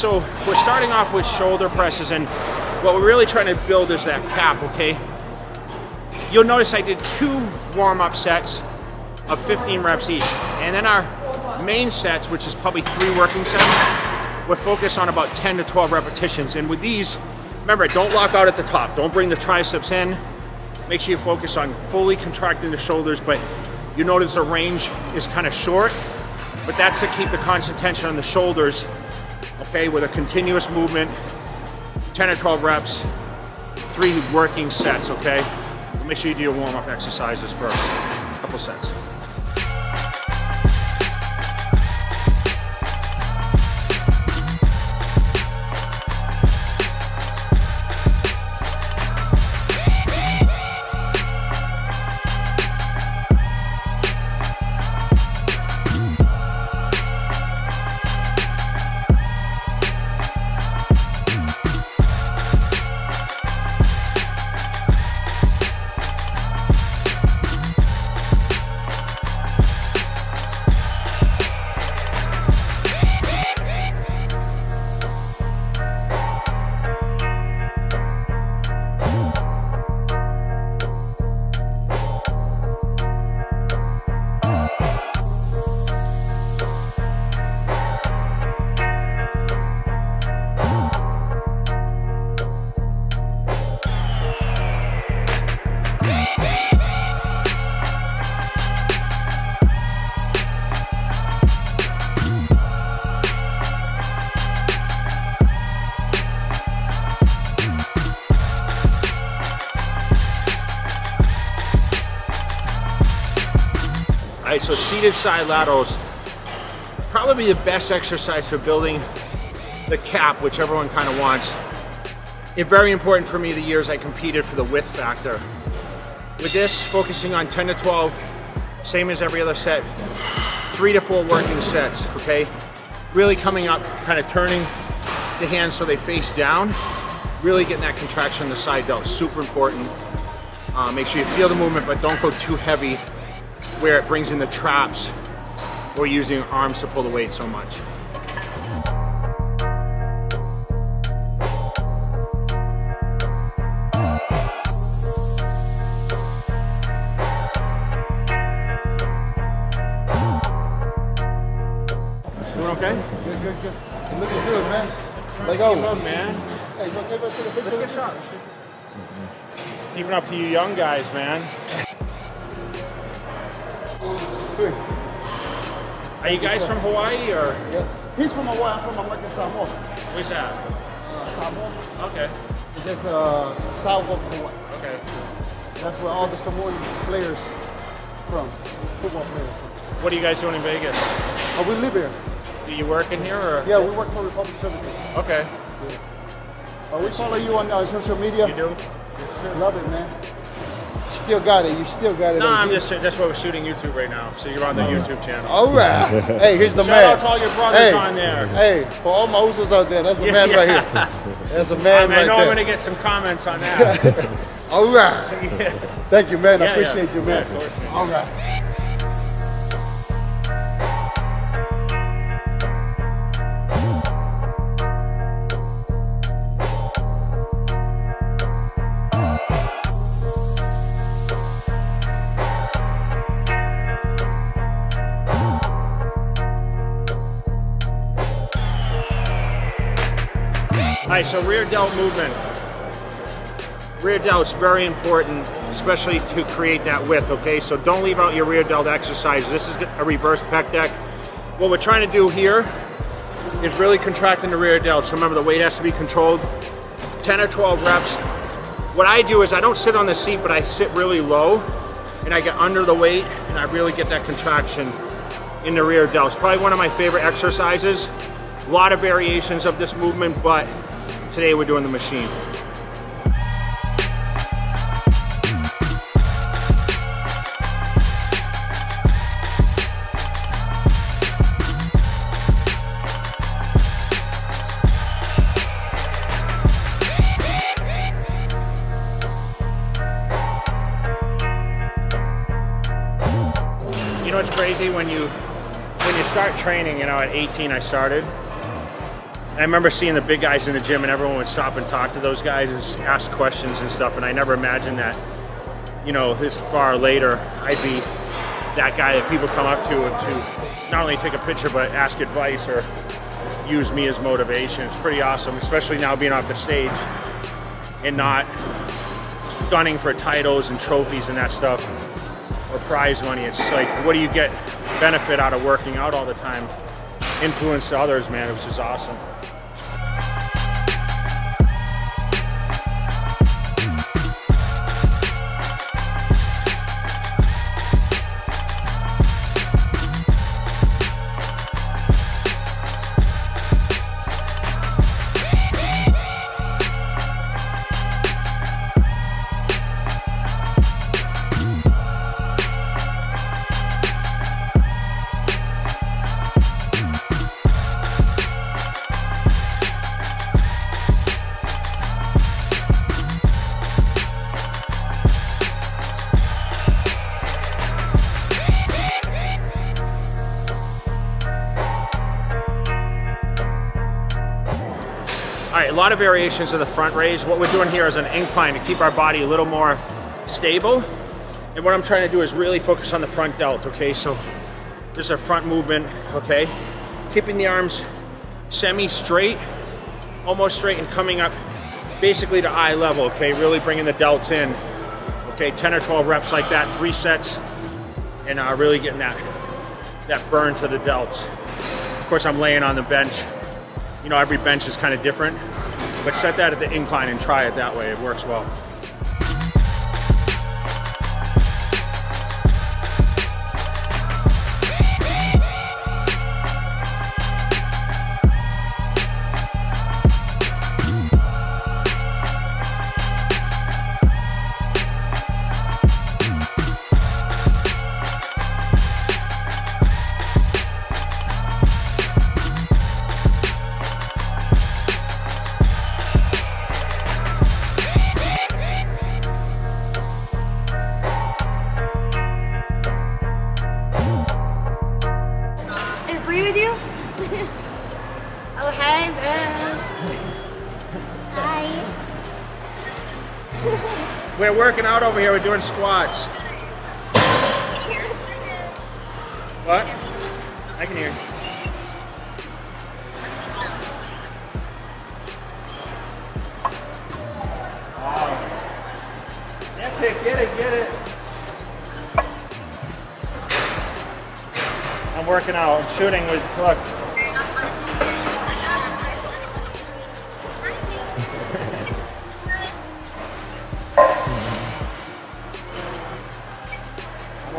so we're starting off with shoulder presses, and what we're really trying to build is that cap, okay? You'll notice I did two warm-up sets of 15 reps each, and then our main sets, which is probably three working sets, we're focused on about 10 to 12 repetitions. And with these, remember, don't lock out at the top. Don't bring the triceps in. Make sure you focus on fully contracting the shoulders, but you notice the range is kind of short, but that's to keep the constant tension on the shoulders okay, with a continuous movement, 10 or 12 reps, three working sets, okay? Make sure you do your warm-up exercises first, a couple sets. All right, so seated side laterals, probably the best exercise for building the cap, which everyone kind of wants. It's very important for me the years I competed for the width factor. With this, focusing on 10 to 12, same as every other set, three to four working sets, okay? Really coming up, kind of turning the hands so they face down, really getting that contraction in the side delt, super important. Uh, make sure you feel the movement, but don't go too heavy where it brings in the traps or using your arms to pull the weight so much. Doing okay? Good, good, good. You're looking good, man. Let go. Keep up, man. Hey, it's okay if I take a picture? Let's get shot. Keeping up to you young guys, man. Are you guys from Hawaii or Yeah. He's from Hawaii. I'm from American Samoa. where's that? Uh, Samoa. Okay. It's just uh, south of Hawaii. Okay. That's where all the Samoan players from, football players from. What are you guys doing in Vegas? Oh, we live here. Do you working here or? Yeah, we work for Republic Services. Okay. Uh, we follow you on uh, social media. You do? Love it, man. Still got it. You still got it. No, I'm just that's why we're shooting YouTube right now. So you're on the YouTube channel. All right. hey, here's the Shout man. out to all your brothers hey, on there. Hey, for all my Usos out there, that's a Yeah, man right here. That's a I, man mean, I right know there. I'm gonna get some comments on that. All right. yeah. Thank you, man. I Yeah, yeah. appreciate you, man. Yeah, of course, man. All right. All right, so rear delt movement. Rear delt's very important, especially to create that width, okay? So don't leave out your rear delt exercise. This is a reverse pec deck. What we're trying to do here is really contracting the rear delt. So remember, the weight has to be controlled. 10 or 12 reps. What I do is I don't sit on the seat, but I sit really low and I get under the weight and I really get that contraction in the rear delt. It's probably one of my favorite exercises. A lot of variations of this movement, but today we're doing the machine. You know what's crazy when you when you start training, you know, at 18 I started. I remember seeing the big guys in the gym and everyone would stop and talk to those guys and ask questions and stuff and I never imagined that, you know, this far later I'd be that guy that people come up to and to not only take a picture but ask advice or use me as motivation. It's pretty awesome, especially now being off the stage and not gunning for titles and trophies and that stuff or prize money. It's like, what do you get benefit out of working out all the time? Influence to others, man, which is awesome. A lot of variations of the front raise. What we're doing here is an incline to keep our body a little more stable. And what I'm trying to do is really focus on the front delt, okay? So there's a front movement, okay? Keeping the arms semi-straight, almost straight and coming up basically to eye level, okay? Really bringing the delts in, okay? 10 or 12 reps like that, three sets, and uh, really getting that, that burn to the delts. Of course, I'm laying on the bench. You know, every bench is kind of different, but set that at the incline and try it that way. It works well. We're working out over here. We're doing squats. What? I can hear. Oh. That's it. Get it. Get it. I'm working out. I'm shooting with look.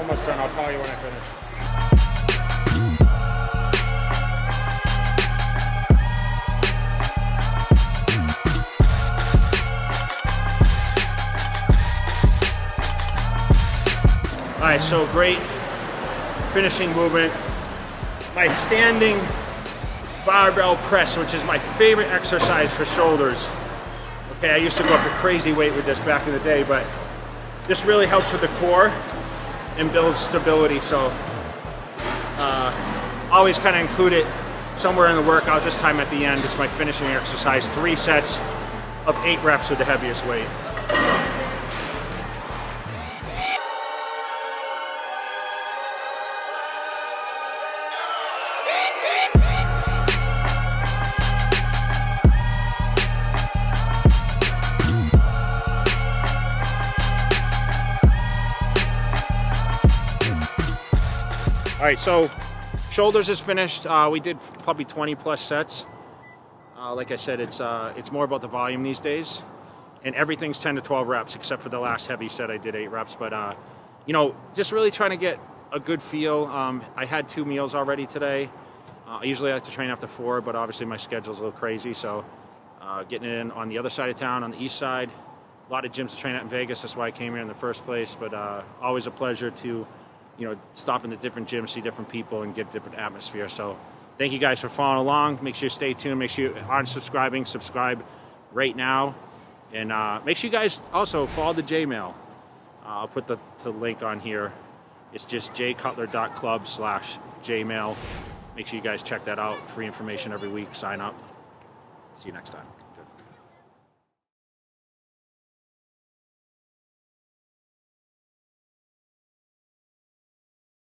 Almost done. I'll call you when I finish. All right, so great finishing movement. My standing barbell press, which is my favorite exercise for shoulders. Okay, I used to go up to crazy weight with this back in the day, but this really helps with the core and builds stability. So uh, always kind of include it somewhere in the workout. This time at the end, it's my finishing exercise. Three sets of eight reps with the heaviest weight. All right, so shoulders is finished. Uh, we did probably 20 plus sets. Uh, like I said, it's uh, it's more about the volume these days, and everything's 10 to 12 reps, except for the last heavy set I did eight reps. But uh, you know, just really trying to get a good feel. Um, I had two meals already today. Uh, I usually like to train after four, but obviously my schedule's a little crazy, so uh, getting in on the other side of town, on the east side. A lot of gyms to train at in Vegas. That's why I came here in the first place. But always a pleasure to you know, stop into different gyms, see different people, and get different atmosphere. So, thank you guys for following along. Make sure you stay tuned. Make sure you aren't subscribing, subscribe right now, and uh, make sure you guys also follow the Jaymail. Uh, I'll put the, the link on here. It's just jaycutler.club slash jaymail. Make sure you guys check that out. Free information every week. Sign up. See you next time.